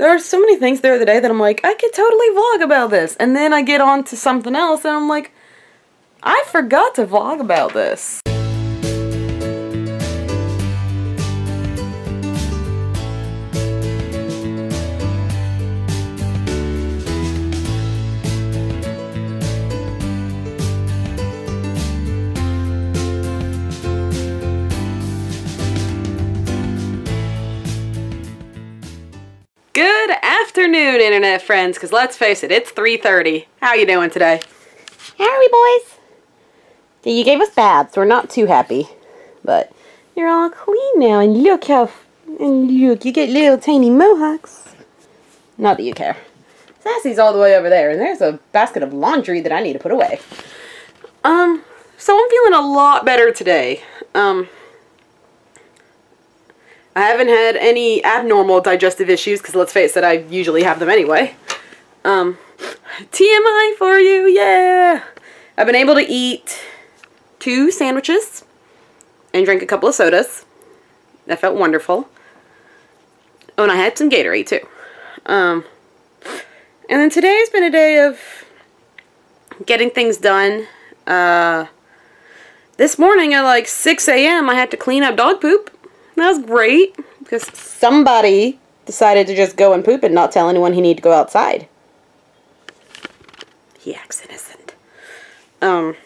There are so many things there the day that I'm like, I could totally vlog about this. And then I get on to something else and I'm like, I forgot to vlog about this. Good afternoon, internet friends, because let's face it, it's 3.30. How you doing today? How are we, boys? So you gave us baths. We're not too happy. But you're all clean now, and look how... And look, you get little tiny mohawks. Not that you care. Sassy's all the way over there, and there's a basket of laundry that I need to put away. Um, so I'm feeling a lot better today. Um, I haven't had any abnormal digestive issues, because let's face it, I usually have them anyway. Um, TMI for you, yeah! I've been able to eat two sandwiches and drink a couple of sodas. That felt wonderful. Oh, and I had some Gatorade, too. Um, and then today's been a day of getting things done. Uh, this morning at like 6 a.m. I had to clean up dog poop. That was great because somebody decided to just go and poop and not tell anyone he needed to go outside. He acts innocent. Um,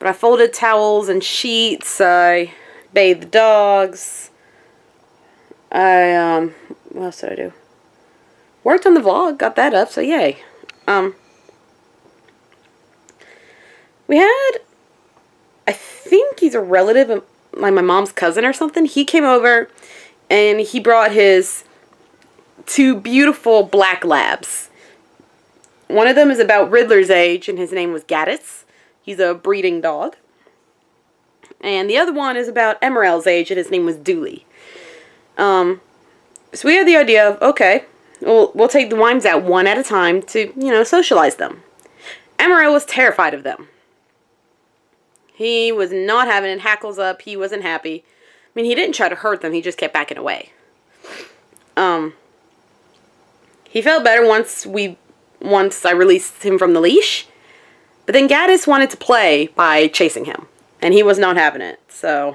but I folded towels and sheets. I bathed the dogs. I, um, what else did I do? Worked on the vlog, got that up, so yay. Um, we had, I think he's a relative like my mom's cousin or something. He came over and he brought his two beautiful black labs. One of them is about Riddler's age and his name was Gaddis. He's a breeding dog. And the other one is about Emerald's age and his name was Dooley. Um, so we had the idea of, okay, we'll, we'll take the Weims out one at a time to, you know, socialize them. Emerald was terrified of them. He was not having it. Hackles up. He wasn't happy. I mean, he didn't try to hurt them. He just kept backing away. Um, he felt better once we, once I released him from the leash. But then Gaddis wanted to play by chasing him. And he was not having it. So,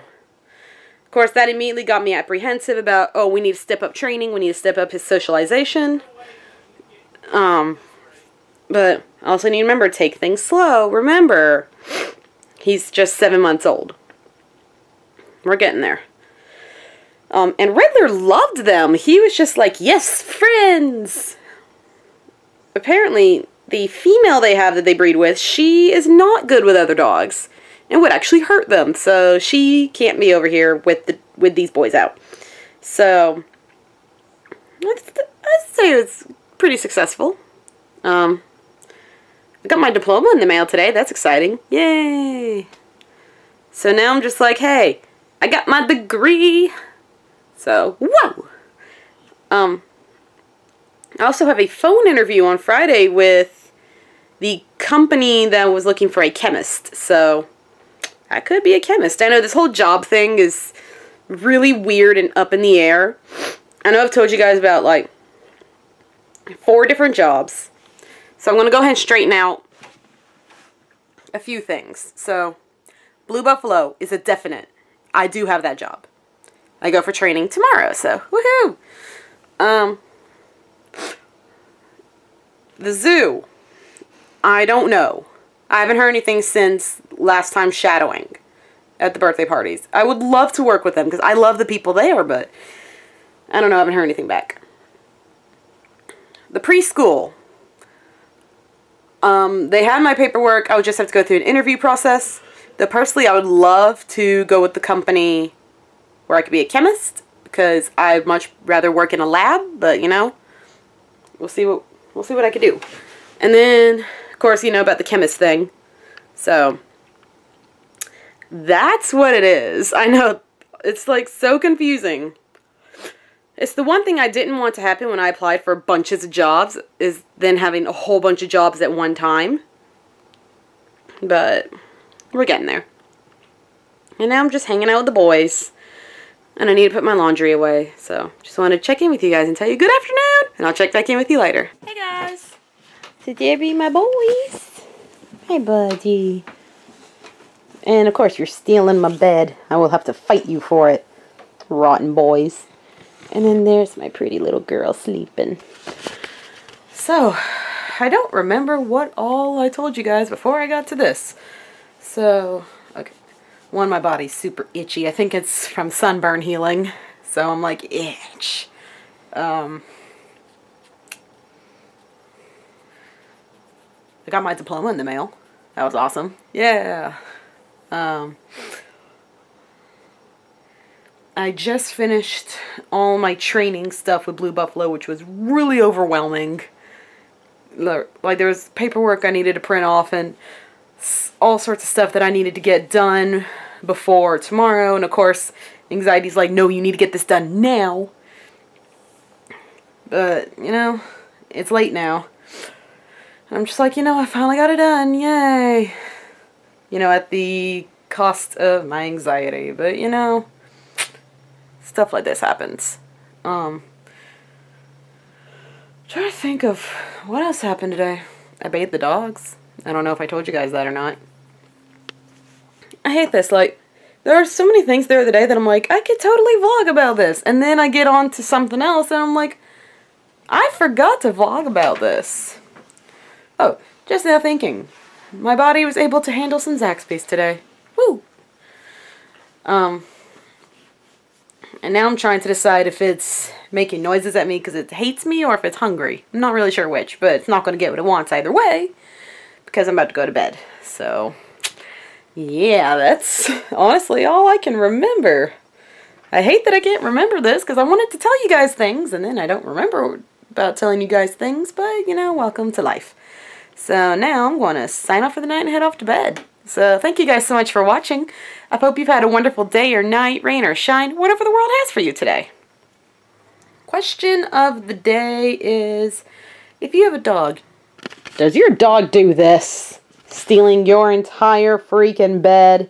of course, that immediately got me apprehensive about, oh, we need to step up training. We need to step up his socialization. Um, but I also need to remember, take things slow. Remember, He's just seven months old. We're getting there. Um, and Riddler loved them. He was just like, yes, friends. Apparently, the female they have that they breed with, she is not good with other dogs and would actually hurt them. So she can't be over here with the with these boys out. So I'd, say it's pretty successful. Um, I got my diploma in the mail today. That's exciting. Yay! So now I'm just like, hey, I got my degree. So, whoa! Um, I also have a phone interview on Friday with the company that was looking for a chemist. So, I could be a chemist. I know this whole job thing is really weird and up in the air. I know I've told you guys about like four different jobs. So I'm going to go ahead and straighten out a few things. So Blue Buffalo is a definite. I do have that job. I go for training tomorrow, so woohoo! Um, the zoo. I don't know. I haven't heard anything since last time shadowing at the birthday parties. I would love to work with them because I love the people there, but I don't know. I haven't heard anything back. The preschool. Um, they had my paperwork. I would just have to go through an interview process. Though personally, I would love to go with the company where I could be a chemist because I'd much rather work in a lab. But you know, we'll see what we'll see what I could do. And then, of course, you know about the chemist thing. So that's what it is. I know it's like so confusing. It's the one thing I didn't want to happen when I applied for bunches of jobs is then having a whole bunch of jobs at one time. But we're getting there. And now I'm just hanging out with the boys. and I need to put my laundry away. So just wanted to check in with you guys and tell you good afternoon, and I'll check back in with you later. Hey guys. So there be my boys. Hey, buddy. And of course, you're stealing my bed. I will have to fight you for it, rotten boys. And then there's my pretty little girl sleeping. So, I don't remember what all I told you guys before I got to this. So, okay. One, my body's super itchy. I think it's from sunburn healing. So I'm like, itch. Um, I got my diploma in the mail. That was awesome. Yeah. Um, I just finished all my training stuff with Blue Buffalo, which was really overwhelming. Like, there was paperwork I needed to print off and all sorts of stuff that I needed to get done before tomorrow. And of course, anxiety's like, no, you need to get this done now. But, you know, it's late now. And I'm just like, you know, I finally got it done. Yay. You know, at the cost of my anxiety. But, you know, stuff like this happens. Um, trying to think of what else happened today. I bathed the dogs. I don't know if I told you guys that or not. I hate this. Like, there are so many things there the day that I'm like, I could totally vlog about this. And then I get on to something else and I'm like, I forgot to vlog about this. Oh, just now thinking. My body was able to handle some Zaxby's today. Woo! Um, and now I'm trying to decide if it's making noises at me because it hates me or if it's hungry. I'm not really sure which, but it's not going to get what it wants either way because I'm about to go to bed. So, yeah, that's honestly all I can remember. I hate that I can't remember this because I wanted to tell you guys things and then I don't remember about telling you guys things, but you know, welcome to life. So now I'm going to sign off for the night and head off to bed. So thank you guys so much for watching. I hope you've had a wonderful day or night, rain or shine, whatever the world has for you today. Question of the day is, if you have a dog, does your dog do this? Stealing your entire freaking bed?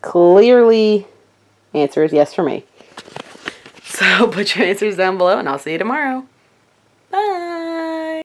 Clearly, answer is yes for me. So put your answers down below and I'll see you tomorrow.